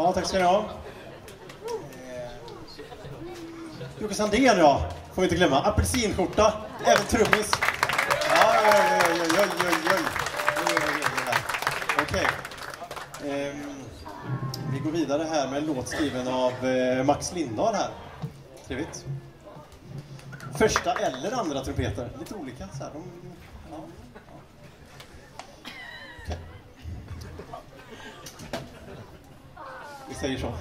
Tack ska ni ha. Eh, Jocke Sandén ja, får vi inte glömma. Apelsinskjorta, även trummis. Ja, oj, oj, oj, oj, oj, Okej. Ehm, vi går vidare här med en låt skriven av eh, Max Lindahl här. Trevligt. Första eller andra trumpeter. Lite olika. Så här. De, ja, ja. Okej. Vi säger så.